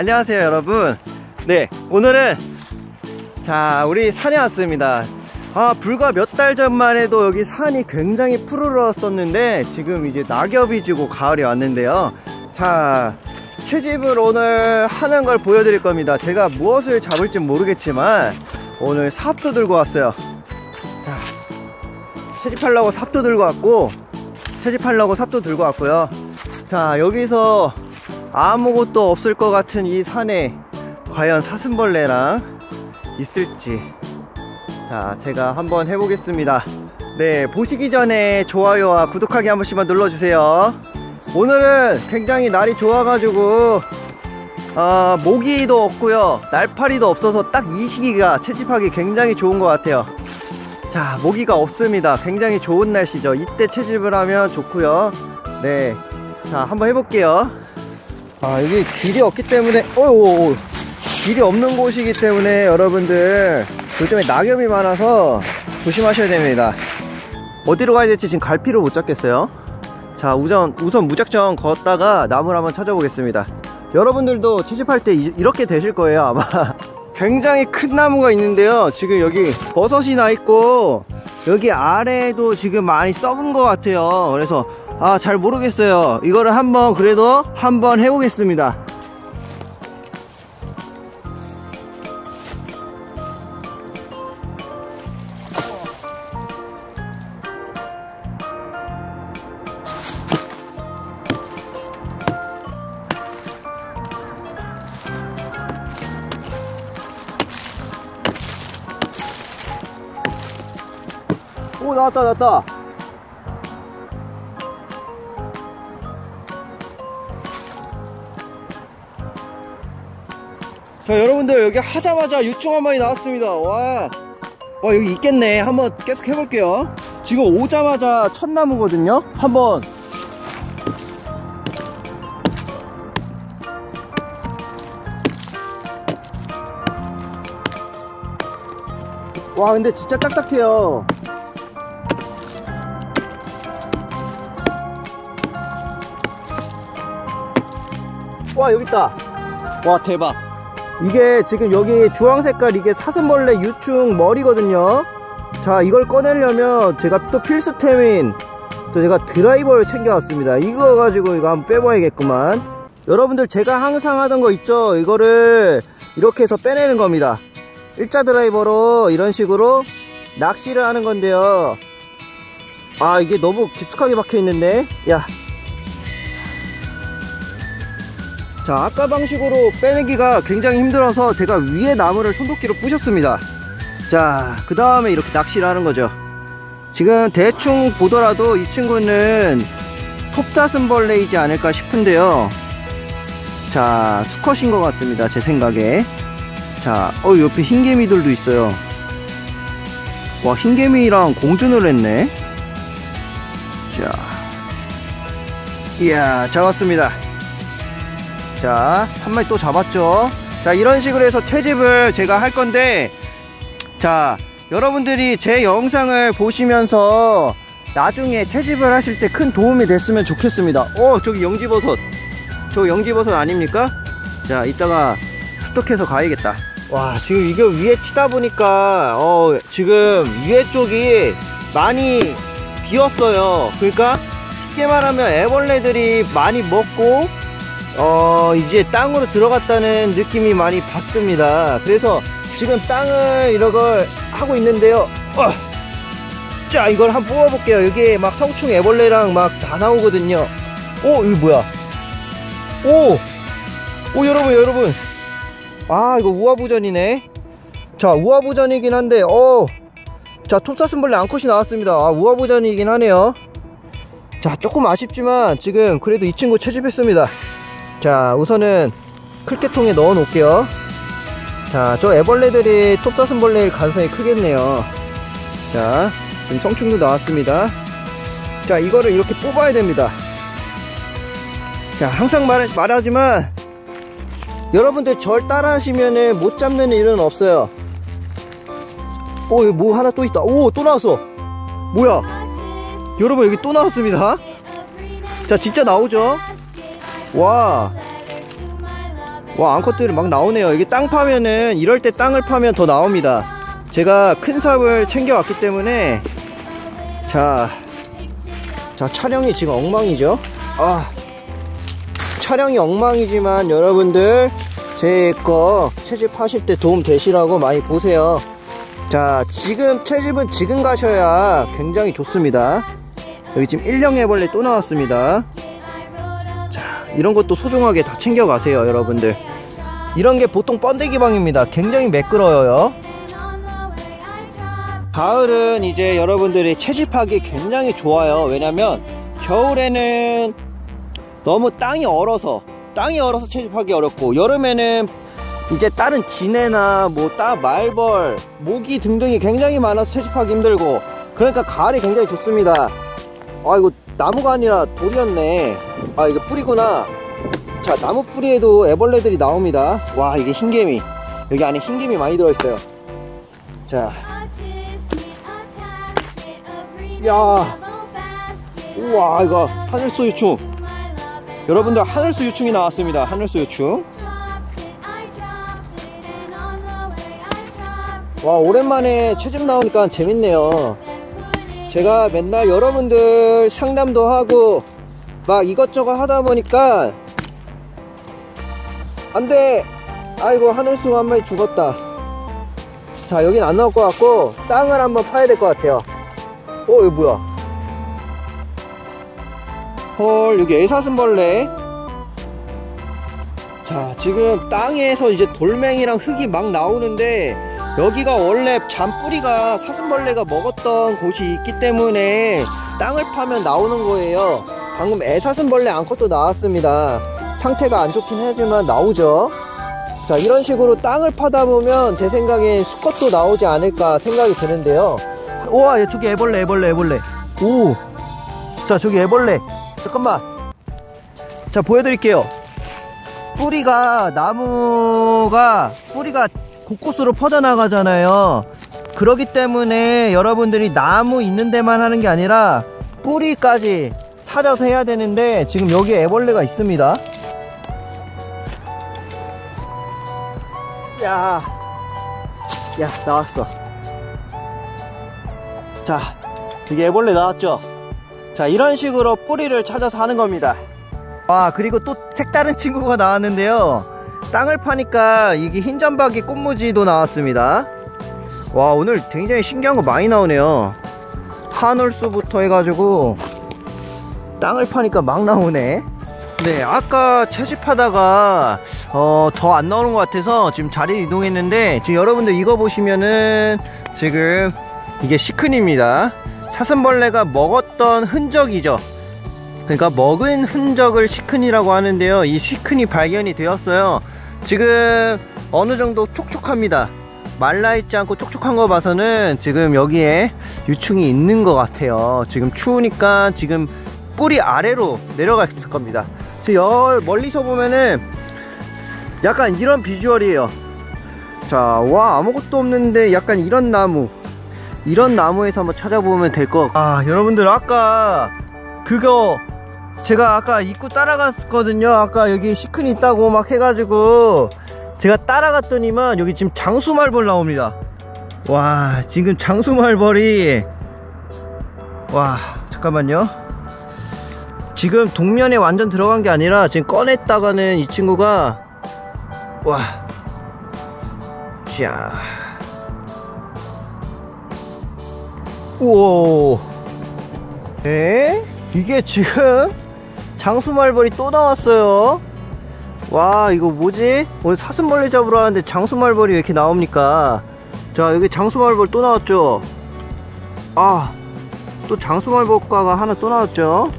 안녕하세요 여러분. 네 오늘은 자 우리 산에 왔습니다. 아 불과 몇 달 전만 해도 여기 산이 굉장히 푸르렀었는데 지금 이제 낙엽이 지고 가을이 왔는데요. 자 채집을 오늘 하는 걸 보여드릴 겁니다. 제가 무엇을 잡을지 모르겠지만 오늘 삽도 들고 왔어요. 자 채집하려고 삽도 들고 왔고 채집하려고 삽도 들고 왔고요. 자 여기서 아무것도 없을 것 같은 이 산에 과연 사슴벌레랑 있을지. 자 제가 한번 해보겠습니다. 네 보시기 전에 좋아요와 구독하기 한 번씩만 눌러주세요. 오늘은 굉장히 날이 좋아가지고 어, 모기도 없고요. 날파리도 없어서 딱 이 시기가 채집하기 굉장히 좋은 것 같아요. 자 모기가 없습니다. 굉장히 좋은 날씨죠. 이때 채집을 하면 좋고요. 네자 한번 해볼게요 아 여기 길이 없기 때문에 어유 길이 없는 곳이기 때문에 여러분들 요즘에 낙엽이 많아서 조심하셔야 됩니다. 어디로 가야 될지 지금 갈피를 못 잡겠어요. 자 우선 우선 무작정 걷다가 나무를 한번 찾아보겠습니다. 여러분들도 채집할 때 이, 이렇게 되실 거예요 아마. 굉장히 큰 나무가 있는데요. 지금 여기 버섯이 나 있고 여기 아래에도 지금 많이 썩은 것 같아요. 그래서 아 잘 모르겠어요. 이거를 한번 그래도 한번 해보겠습니다. 오 나왔다 나왔다 자 여러분들 여기 하자마자 유충 한 마리 나왔습니다. 와, 와 여기 있겠네. 한번 계속 해볼게요. 지금 오자마자 첫 나무거든요? 한번. 와 근데 진짜 딱딱해요. 와 여기 있다. 와 대박 이게 지금 여기 주황 색깔 이게 사슴벌레 유충 머리거든요. 자 이걸 꺼내려면 제가 또 필수템인 또 제가 드라이버를 챙겨왔습니다. 이거 가지고 이거 한번 빼봐야겠구만. 여러분들 제가 항상 하던 거 있죠? 이거를 이렇게 해서 빼내는 겁니다. 일자 드라이버로 이런 식으로 낚시를 하는 건데요. 아 이게 너무 깊숙하게 박혀 있는데? 야 자 아까 방식으로 빼내기가 굉장히 힘들어서 제가 위에 나무를 손도끼로 부셨습니다. 자 그 다음에 이렇게 낚시를 하는 거죠. 지금 대충 보더라도 이 친구는 톱사슴벌레이지 않을까 싶은데요. 자 수컷인 것 같습니다 제 생각에. 자어 옆에 흰개미들도 있어요. 와 흰개미랑 공존을 했네. 자 이야 잡았습니다 자, 한 마리 또 잡았죠. 자, 이런 식으로 해서 채집을 제가 할 건데, 자, 여러분들이 제 영상을 보시면서 나중에 채집을 하실 때 큰 도움이 됐으면 좋겠습니다. 어, 저기 영지버섯. 저 영지버섯 아닙니까? 자, 이따가 습득해서 가야겠다. 와, 지금 이거 위에 치다 보니까, 어, 지금 위에 쪽이 많이 비었어요. 그러니까 쉽게 말하면 애벌레들이 많이 먹고, 어 이제 땅으로 들어갔다는 느낌이 많이 받습니다. 그래서 지금 땅을 이런 걸 하고 있는데요. 어. 자 이걸 한번 뽑아 볼게요. 여기에 막 성충 애벌레랑 막 다 나오거든요. 오 이거 뭐야? 오! 오 여러분 여러분. 아 이거 우아부전이네. 자 우아부전이긴 한데 어 자 톱사슴벌레 암컷이 나왔습니다. 아 우아부전이긴 하네요. 자 조금 아쉽지만 지금 그래도 이 친구 채집했습니다 자 우선은 클깨통에 넣어 놓을게요. 자 저 애벌레들이 톱사슴벌레일 가능성이 크겠네요. 자 지금 성충도 나왔습니다. 자 이거를 이렇게 뽑아야 됩니다. 자 항상 말, 말하지만 여러분들 절 따라 하시면은 못 잡는 일은 없어요. 오 여기 뭐 하나 또 있다. 오 또 나왔어. 뭐야? 여러분 여기 또 나왔습니다. 자 진짜 나오죠 와. 와 암컷들이 막 나오네요. 이게 땅 파면은 이럴 때 땅을 파면 더 나옵니다. 제가 큰 삽을 챙겨왔기 때문에. 자, 자 촬영이 지금 엉망이죠? 아 촬영이 엉망이지만 여러분들 제 거 채집 하실 때 도움 되시라고 많이 보세요. 자 지금 채집은 지금 가셔야 굉장히 좋습니다. 여기 지금 일령 애벌레 또 나왔습니다. 자 이런 것도 소중하게 다 챙겨 가세요 여러분들. 이런 게 보통 번데기 방입니다. 굉장히 매끄러워요. 가을은 이제 여러분들이 채집하기 굉장히 좋아요. 왜냐면 겨울에는 너무 땅이 얼어서 땅이 얼어서 채집하기 어렵고 여름에는 이제 다른 기내나 뭐 따 말벌 모기 등등이 굉장히 많아서 채집하기 힘들고 그러니까 가을이 굉장히 좋습니다. 아 이거 나무가 아니라 돌이었네. 아 이거 뿌리구나. 자 나무 뿌리에도 애벌레들이 나옵니다. 와 이게 흰개미. 여기 안에 흰개미 많이 들어있어요. 자. 야. 우와 이거 하늘소 유충. 여러분들 하늘소 유충이 나왔습니다. 하늘소 유충. 와 오랜만에 채집 나오니까 재밌네요 제가 맨날 여러분들 상담도 하고 막 이것저것 하다 보니까 안돼. 아이고 하늘숭 한 마리 죽었다. 자 여긴 안 나올 것 같고 땅을 한번 파야 될 것 같아요. 어 이거 뭐야? 헐 여기 애사슴벌레. 자 지금 땅에서 이제 돌멩이랑 흙이 막 나오는데 여기가 원래 잔뿌리가 사슴벌레가 먹었던 곳이 있기 때문에 땅을 파면 나오는 거예요. 방금 애사슴벌레 암컷도 나왔습니다. 상태가 안 좋긴 하지만 나오죠. 자 이런 식으로 땅을 파다 보면 제 생각엔 수컷도 나오지 않을까 생각이 드는데요. 우와 저기 애벌레 애벌레 애벌레. 오 자 저기 애벌레. 잠깐만. 자 보여드릴게요. 뿌리가 나무가 뿌리가 곳곳으로 퍼져나가잖아요. 그러기 때문에 여러분들이 나무 있는 데만 하는 게 아니라 뿌리까지 찾아서 해야 되는데 지금 여기 애벌레가 있습니다. 야, 야 나왔어. 자 이게 애벌레 나왔죠? 자 이런 식으로 뿌리를 찾아서 하는 겁니다. 와 그리고 또 색다른 친구가 나왔는데요 땅을 파니까 이게 흰점박이 꽃무지도 나왔습니다. 와 오늘 굉장히 신기한 거 많이 나오네요. 하늘수부터 해가지고 땅을 파니까 막 나오네. 네 아까 채집하다가 어, 더 안 나오는 것 같아서 지금 자리 이동했는데 지금 여러분들 이거 보시면은 지금 이게 시큰입니다. 사슴벌레가 먹었던 흔적이죠. 그러니까 먹은 흔적을 시큰이라고 하는데요. 이 시큰이 발견이 되었어요 지금 어느 정도 촉촉합니다. 말라있지 않고 촉촉한 거 봐서는 지금 여기에 유충이 있는 것 같아요. 지금 추우니까 지금 뿌리 아래로 내려갔을 겁니다. 열 멀리서 보면은 약간 이런 비주얼이에요. 자와 아무것도 없는데 약간 이런 나무. 이런 나무에서 한번 찾아보면 될것아 여러분들 아까 그거 제가 아까 입구 따라갔거든요 아까 여기 시큰 있다고 막 해가지고 제가 따라갔더니만 여기 지금 장수말벌 나옵니다 와 지금 장수말벌이 와 잠깐만요 지금 동면에 완전 들어간 게 아니라 지금 꺼냈다가는 이 친구가 와 자. 우와 에? 이게 지금 장수말벌이 또 나왔어요. 와 이거 뭐지? 오늘 사슴벌레 잡으러 왔는데 장수말벌이 왜 이렇게 나옵니까? 자 여기 장수말벌 또 나왔죠? 아 또 장수말벌과가 하나 또 나왔죠?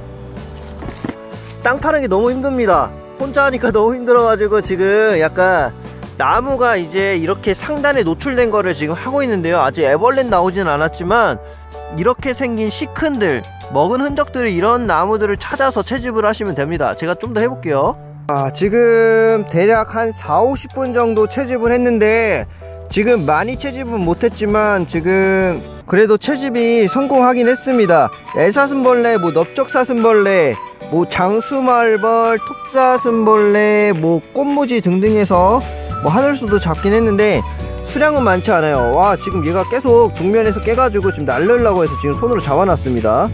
땅 파는 게 너무 힘듭니다. 혼자 하니까 너무 힘들어 가지고 지금 약간 나무가 이제 이렇게 상단에 노출된 거를 지금 하고 있는데요. 아직 애벌레 나오진 않았지만 이렇게 생긴 시큰들 먹은 흔적들이 이런 나무들을 찾아서 채집을 하시면 됩니다. 제가 좀 더 해볼게요. 아, 지금 대략 한 4, 50분 정도 채집을 했는데 지금 많이 채집은 못했지만 지금 그래도 채집이 성공하긴 했습니다. 애사슴벌레, 뭐 넓적사슴벌레 뭐 장수말벌, 톱사슴벌레, 뭐 꽃무지 등등해서 뭐 하늘수도 잡긴 했는데 수량은 많지 않아요. 와 지금 얘가 계속 북면에서 깨가지고 지금 날르려고 해서 지금 손으로 잡아놨습니다.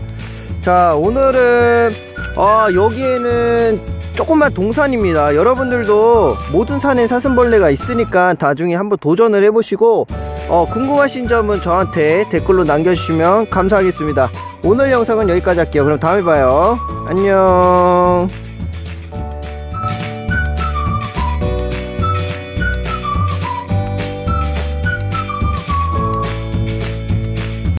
자 오늘은 아 여기에는 조금만 동산입니다. 여러분들도 모든 산에 사슴벌레가 있으니까 나중에 한번 도전을 해보시고 어, 궁금하신 점은 저한테 댓글로 남겨주시면 감사하겠습니다. 오늘 영상은 여기까지 할게요. 그럼 다음에 봐요. 안녕.